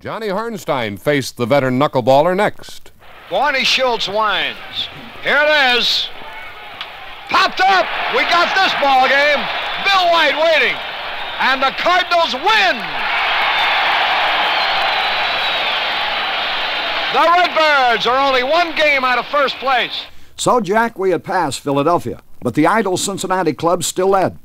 Johnny Herrnstein faced the veteran knuckleballer next. Barney Schultz winds. Here it is. Popped up. We got this ball game. Bill White waiting. And the Cardinals win. The Redbirds are only one game out of first place. So, Jack, we had passed Philadelphia, but the idle Cincinnati club still led.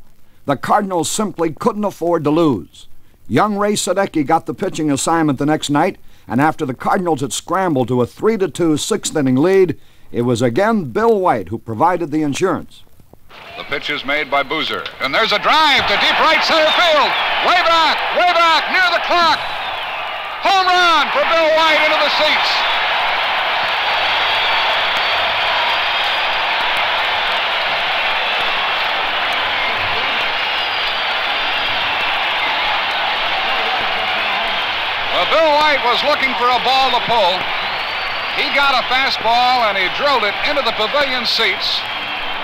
The Cardinals simply couldn't afford to lose. Young Ray Sadecki got the pitching assignment the next night, and after the Cardinals had scrambled to a 3 to 2 sixth inning lead, it was again Bill White who provided the insurance. The pitch is made by Boozer, and there's a drive to deep right center field. Way back, way back, near the clock. Home run for Bill White into the seats. Well, Bill White was looking for a ball to pull. He got a fastball and he drilled it into the pavilion seats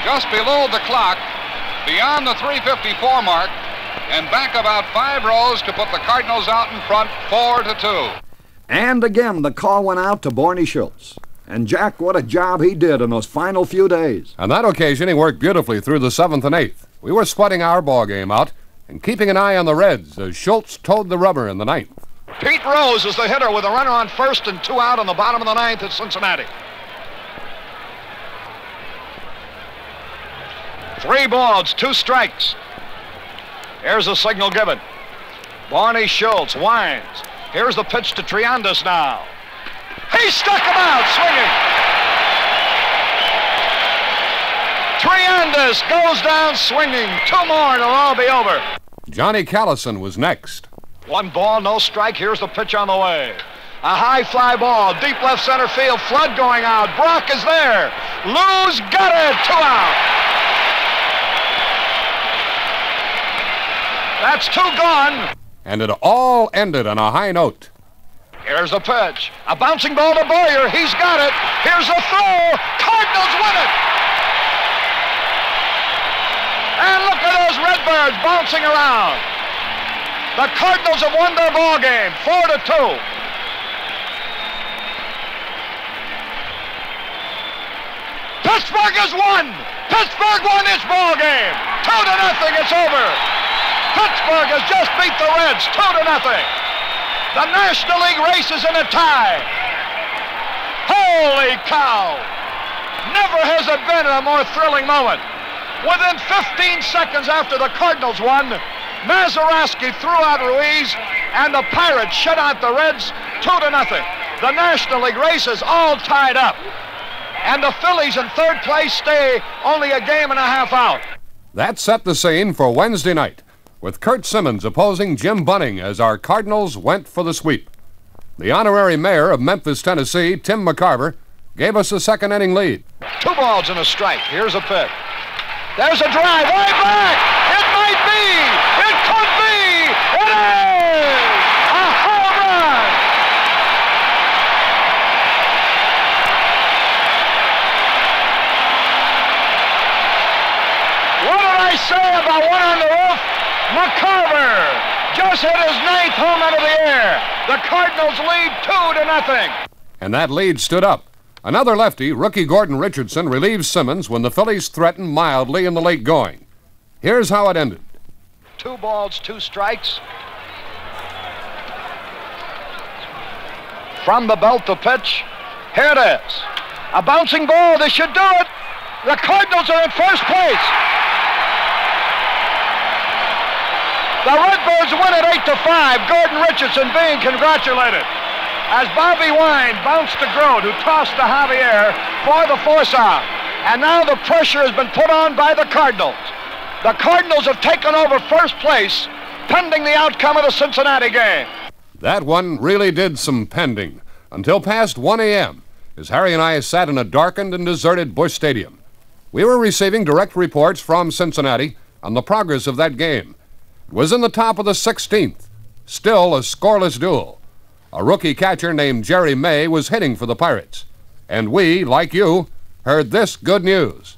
just below the clock, beyond the 354 mark, and back about five rows to put the Cardinals out in front, four to two. And again, the call went out to Barney Schultz. And Jack, what a job he did in those final few days. On that occasion, he worked beautifully through the seventh and eighth. We were sweating our ball game out and keeping an eye on the Reds as Schultz toed the rubber in the ninth. Pete Rose is the hitter with a runner on first and two out on the bottom of the ninth at Cincinnati. Three balls, two strikes. Here's the signal given. Barney Schultz winds. Here's the pitch to Triandos now. He stuck him out, swinging. Triandos goes down swinging. Two more and it'll all be over. Johnny Callison was next. One ball, no strike. Here's the pitch on the way. A high fly ball, deep left center field. Flood going out. Brock is there. Lou's got it. Two out. That's two gone. And it all ended on a high note. Here's the pitch. A bouncing ball to Boyer. He's got it. Here's the throw. Cardinals win it. And look at those Redbirds bouncing around. The Cardinals have won their ball game, four to two. Pittsburgh has won. Pittsburgh won this ball game. Two to nothing. It's over. Pittsburgh has just beat the Reds two to nothing. The National League race is in a tie. Holy cow! Never has there been a more thrilling moment. Within 15 seconds after the Cardinals won, Mazeroski threw out Ruiz, and the Pirates shut out the Reds two to nothing. The National League race is all tied up. And the Phillies in third place stay only a game and a half out. That set the scene for Wednesday night, with Curt Simmons opposing Jim Bunning as our Cardinals went for the sweep. The honorary mayor of Memphis, Tennessee, Tim McCarver, gave us a second inning lead. Two balls and a strike. Here's a pitch. There's a drive way back. It might be. It could be. It is a home run. What did I say about one on the roof? McCarver just hit his ninth home out of the air. The Cardinals lead two to nothing. And that lead stood up. Another lefty, rookie Gordon Richardson, relieves Simmons when the Phillies threatened mildly in the late going. Here's how it ended. Two balls, two strikes. From the belt to pitch. Here it is. A bouncing ball. This should do it. The Cardinals are in first place. The Redbirds win at 8 to 5. Gordon Richardson being congratulated. As Bobby Wine bounced to Groat, who tossed to Javier for the force out. And now the pressure has been put on by the Cardinals. The Cardinals have taken over first place pending the outcome of the Cincinnati game. That one really did some pending until past 1 a.m. as Harry and I sat in a darkened and deserted Busch Stadium. We were receiving direct reports from Cincinnati on the progress of that game. It was in the top of the 16th, still a scoreless duel. A rookie catcher named Jerry May was hitting for the Pirates. And we, like you, heard this good news.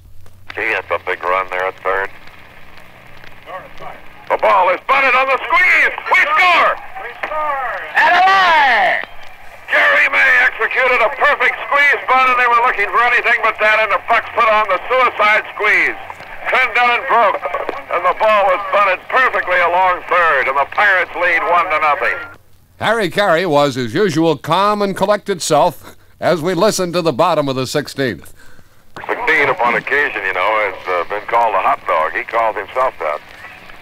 He hits a big run there at third. The ball is bunted on the squeeze. We score! We And away! Jerry May executed a perfect squeeze bunt, and they were looking for anything but that, and the Bucks put on the suicide squeeze. Clendenon broke, and the ball was bunted perfectly along third, and the Pirates lead one to nothing. Harry Caray was his usual calm and collected self as we listened to the bottom of the 16th. McBean, upon occasion, you know, has uh, been called a hot dog. He calls himself that.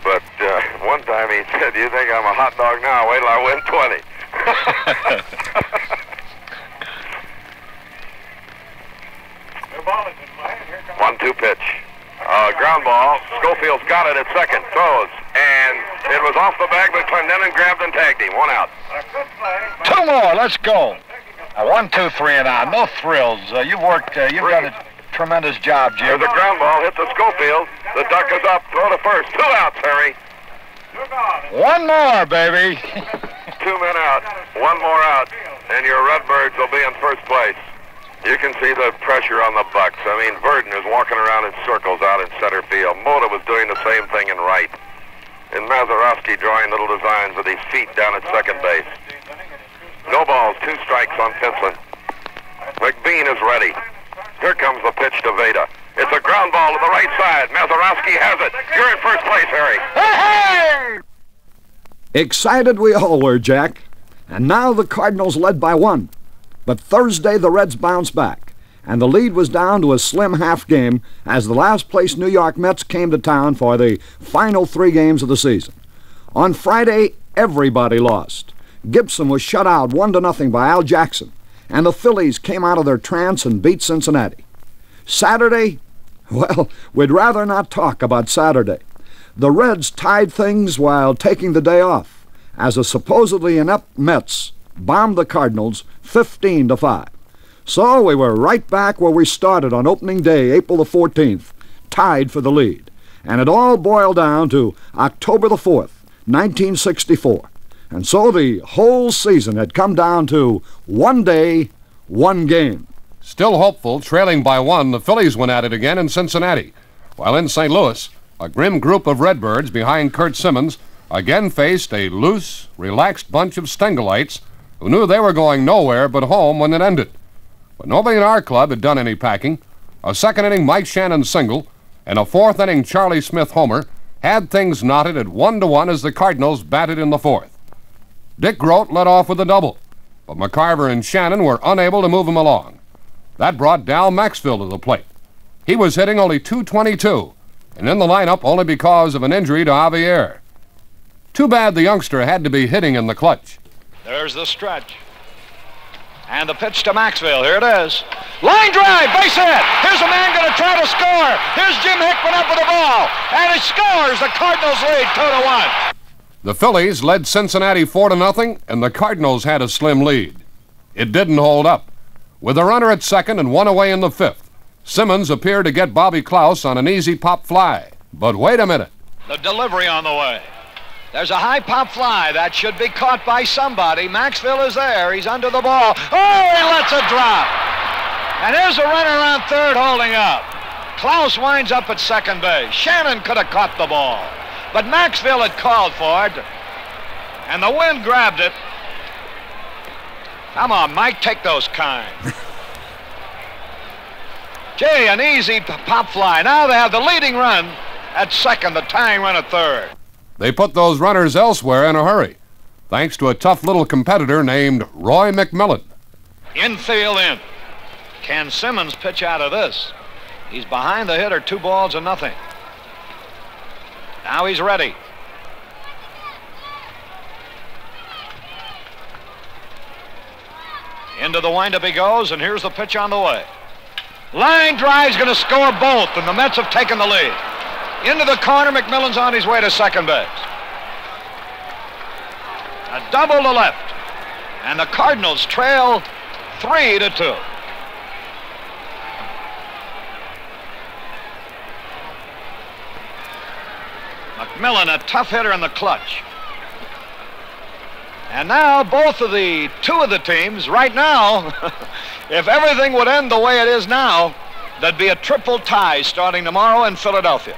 But uh, one time he said, "You think I'm a hot dog now? Wait till I win 20." One-two pitch. Uh, ground ball. Schofield's got it at second. Throws. And it was off the bag, but Clendenon grabbed and tagged him. One out. Two more. Let's go. Uh, one, two, three, and out. No thrills. Uh, you've worked. Uh, you've done a tremendous job, Jim. There's a ground ball. Hit the Schofield. The duck is up. Throw to first. Two outs, Harry. One more, baby. Two men out. One more out. And your Redbirds will be in first place. You can see the pressure on the Bucks. I mean, Virdon is walking around in circles out in center field. Mota was doing the same thing in right. And Mazeroski drawing little designs with his feet down at second base. No balls, two strikes on Pinson. McBean is ready. Here comes the pitch to Vada. It's a ground ball to the right side. Mazeroski has it. You're in first place, Harry. Hey! Excited we all were, Jack. And now the Cardinals led by one. But Thursday the Reds bounced back, and the lead was down to a slim half game as the last place New York Mets came to town for the final three games of the season. On Friday, everybody lost. Gibson was shut out one to nothing by Al Jackson, and the Phillies came out of their trance and beat Cincinnati. Saturday, well, we'd rather not talk about Saturday. The Reds tied things while taking the day off, as a supposedly inept Mets bombed the Cardinals 15 to 5. So we were right back where we started on opening day, April the 14th, tied for the lead. And it all boiled down to October the 4th, 1964. And so the whole season had come down to one day, one game. Still hopeful, trailing by one, the Phillies went at it again in Cincinnati. While in St. Louis, a grim group of Redbirds behind Curt Simmons again faced a loose, relaxed bunch of Stengelites who knew they were going nowhere but home when it ended. But nobody in our club had done any packing. A second inning Mike Shannon single and a fourth inning Charlie Smith homer had things knotted at one to one as the Cardinals batted in the fourth. Dick Groat led off with a double, but McCarver and Shannon were unable to move him along. That brought Dal Maxvill to the plate. He was hitting only 222 and in the lineup only because of an injury to Javier. Too bad the youngster had to be hitting in the clutch. There's the stretch. And the pitch to Maxvill. Here it is. Line drive, base hit. Here's a man going to try to score. Here's Jim Hickman up with the ball. And he scores. The Cardinals lead 2 to 1. The Phillies led Cincinnati 4 to nothing, and the Cardinals had a slim lead. It didn't hold up. With a runner at second and one away in the fifth, Simmons appeared to get Bobby Klaus on an easy pop fly. But wait a minute. The delivery on the way. There's a high pop fly that should be caught by somebody. Maxvill is there. He's under the ball. Oh, he lets it drop. And here's a runner on third holding up. Klaus winds up at second base. Shannon could have caught the ball. But Maxvill had called for it. And the wind grabbed it. Come on, Mike, take those kind. Gee, an easy pop fly. Now they have the leading run at second, the tying run at third. They put those runners elsewhere in a hurry, thanks to a tough little competitor named Roy McMillan. Infield in. Can Simmons pitch out of this? He's behind the hitter, two balls and nothing. Now he's ready. Into the windup he goes, and here's the pitch on the way. Line drive's going to score both, and the Mets have taken the lead. Into the corner, McMillan's on his way to second base. A double to left, and the Cardinals trail three to two. McMillan, a tough hitter in the clutch. And now both of the two of the teams right now, if everything would end the way it is now, there'd be a triple tie starting tomorrow in Philadelphia.